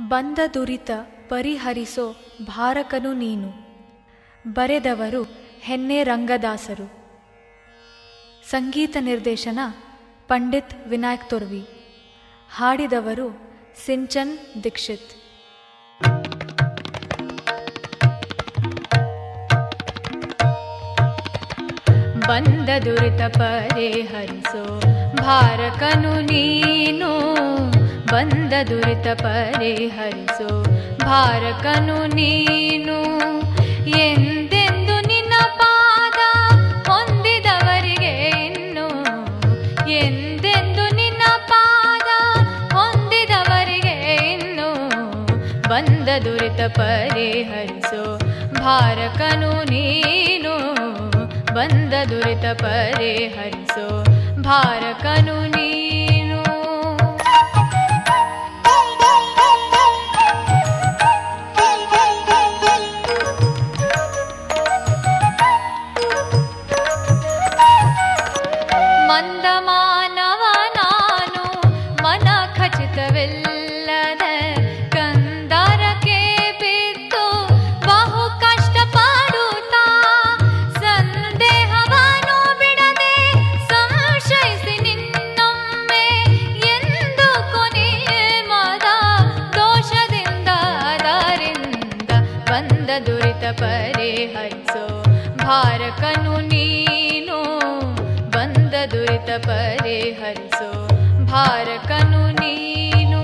ಬಂದ ದುರಿತ ಪರಿಹರಿಸೋ ಭಾರಕನು ನೀನು. ಬರೆದವರು ಹೆನ್ನೆ ರಂಗದಾಸರು. ಸಂಗೀತ ನಿರ್ದೇಶನ ಪಂಡಿತ್ ವಿನಾಯಕ್ ತೊರ್ವಿ. ಹಾಡಿದವರು ಸಿಂಚನ್ ದೀಕ್ಷಿತ್. ಬಂದ ದುರಿತ ಪರಿಹರಿಸೋ ಭಾರಕನು ನೀನು. ಬಂದ ದುರಿತ ಪರಿಹರಿಸೋ. ಭಾರಕನು ನೀನು ಎಂದೆಂದು ನಿನ್ನ ಪಾದ ಹೊಂದಿದವರಿಗೆ ಇನ್ನು. ಎಂದೆಂದು ನಿನ್ನ ಪಾದ ಹೊಂದಿದವರಿಗೆ ಇನ್ನು. ಬಂದ ದುರಿತ ಪರಿಹರಿಸೋ. ಭಾರಕನು ನೀನು ಬಂದ ದುರಿತ ಪರಿಹರಿಸೋ. ಭಾರಕನು ನೀನು ಮಂದ ಮಾನವ ನಾನು ಮನ ಖಚಿತವಿಲ್ಲದೆ ಕಂದರಕ್ಕೆ ಬಿದ್ದು ಬಹು ಕಷ್ಟ ಪಡುತ್ತಾ ಸಂದೇಹವನ್ನು ಬಿಡದೆ ಸಂಶಯಿಸಿ ನಿನ್ನೊಮ್ಮೆ ಎಂದು ಕೊನೆ ಮದ ದೋಷದಿಂದ ಅದರಿಂದ ಬಂದ ದುರಿತ ಪರಿಹರಿಸೋ ಭಾರಕನು ನೀನು ಬಂದ ದುರಿತ ಪರಿಹರಿಸೋ ಭಾರಕನು ನೀನು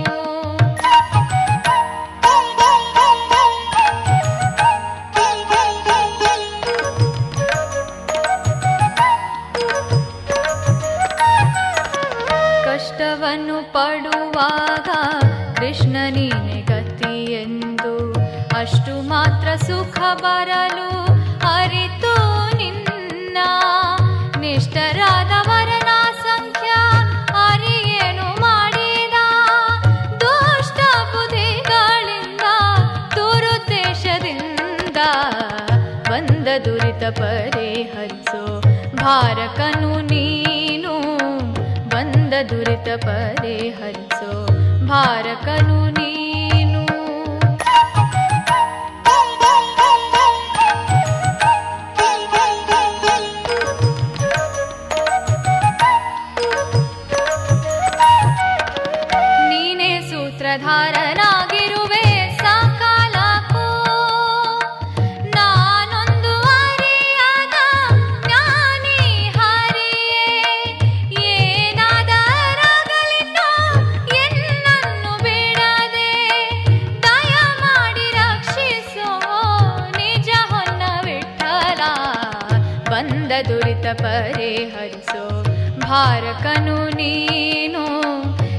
ಕಷ್ಟವನ್ನು ಪಡುವಾಗ ಕೃಷ್ಣ ನೀನೆ ಗತಿ ಎಂದು ಅಷ್ಟು ಮಾತ್ರ ಸುಖ ಬರಲು परे हल्सो भारकनु नीनु ब दुरित परे हल्सो नीने। सूत्रधारणा ಬಂದ ದುರಿತ ಪರಿಹರಿಸೋ ಭಾರಕನು ನೀನು.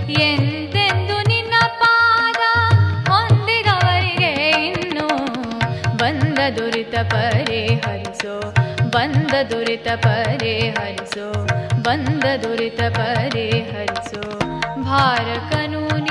ಎಂದೆಂದು ನಿನ್ನ ಪಾದ ಹೊಂದಿದವರಿಗೆ ಇನ್ನು? ಬಂದ ದುರಿತ ಪರಿಹರಿಸೋ ಬಂದ ದುರಿತ ಪರಿಹರಿಸೋ ಬಂದ ದುರಿತ ಪರಿಹರಿಸೋ ಭಾರಕನು